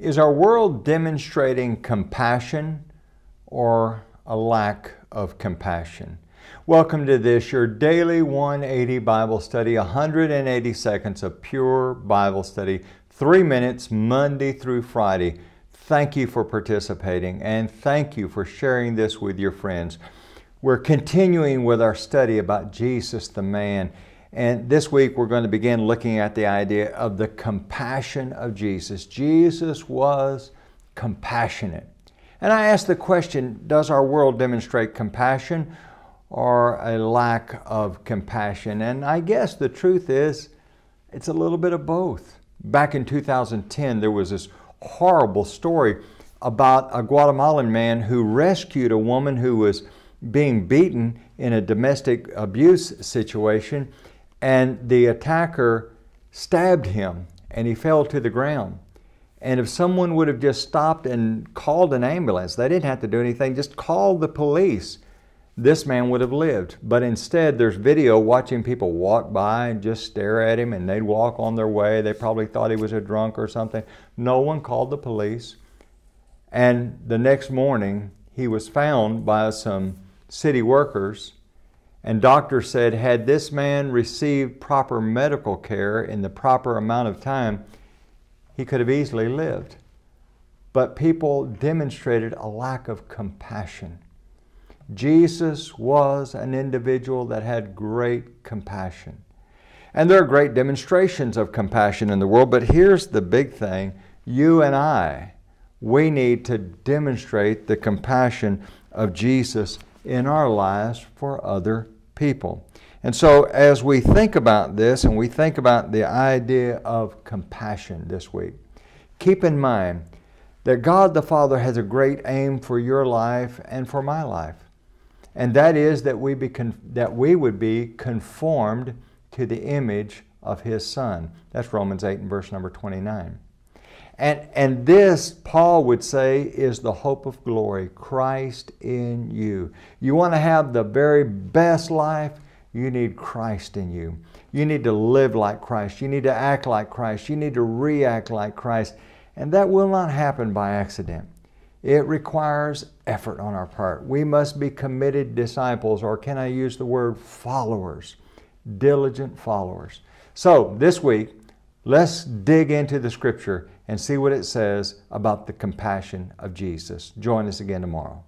Is our world demonstrating compassion or a lack of compassion? Welcome to this, your daily 180 Bible study, 180 seconds of pure Bible study, three minutes Monday through Friday. Thank you for participating and thank you for sharing this with your friends. We're continuing with our study about Jesus the man. And this week we're going to begin looking at the idea of the compassion of Jesus. Jesus was compassionate. And I ask the question Does our world demonstrate compassion or a lack of compassion? And I guess the truth is it's a little bit of both. Back in 2010, there was this horrible story about a Guatemalan man who rescued a woman who was being beaten in a domestic abuse situation and the attacker stabbed him and he fell to the ground. And if someone would have just stopped and called an ambulance, they didn't have to do anything, just call the police, this man would have lived. But instead, there's video watching people walk by and just stare at him and they'd walk on their way. They probably thought he was a drunk or something. No one called the police. And the next morning, he was found by some city workers and doctors said, had this man received proper medical care in the proper amount of time, he could have easily lived. But people demonstrated a lack of compassion. Jesus was an individual that had great compassion. And there are great demonstrations of compassion in the world, but here's the big thing you and I, we need to demonstrate the compassion of Jesus in our lives for other people. And so, as we think about this and we think about the idea of compassion this week, keep in mind that God the Father has a great aim for your life and for my life. And that is that we, be that we would be conformed to the image of His Son. That's Romans 8 and verse number 29. And, and this, Paul would say, is the hope of glory Christ in you. You want to have the very best life? You need Christ in you. You need to live like Christ. You need to act like Christ. You need to react like Christ. And that will not happen by accident. It requires effort on our part. We must be committed disciples, or can I use the word followers? Diligent followers. So, this week, let's dig into the scripture and see what it says about the compassion of Jesus. Join us again tomorrow.